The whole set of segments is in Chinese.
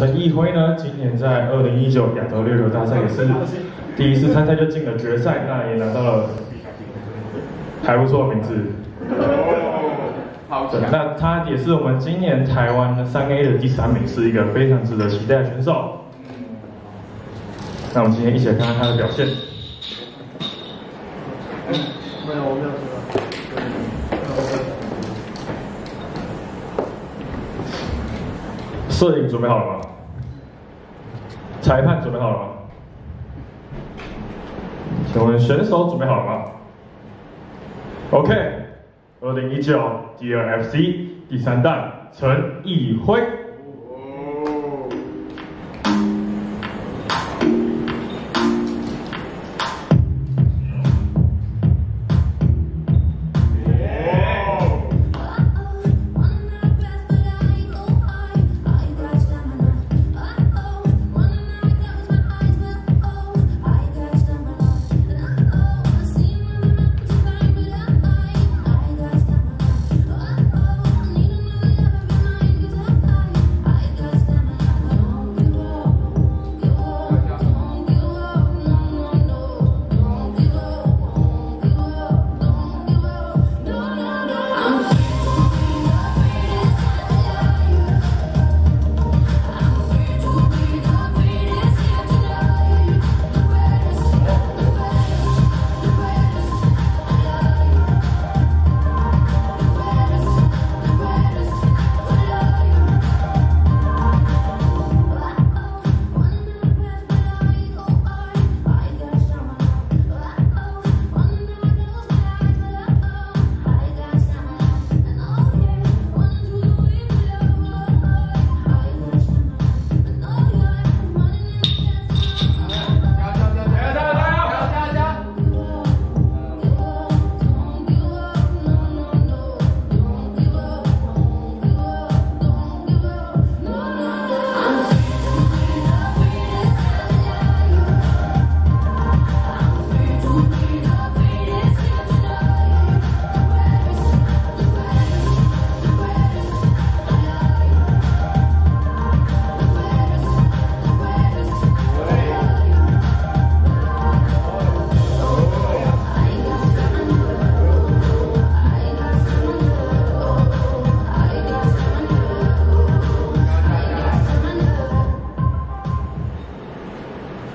陈奕辉呢，今年在二零一九亚洲溜溜大赛也是第一次参赛就进了决赛，那也拿到了还不错的名字。好对，那他也是我们今年台湾三 A 的第三名，是一个非常值得期待的选手。那我们今天一起来看看他的表现。没有，我没有说。摄影准备好了吗？裁判准备好了吗？请问选手准备好了吗？OK，二零一九 D N F C 第三弹陈奕辉。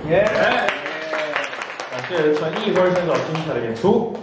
耶！感谢陈奕辉选手精彩的演出。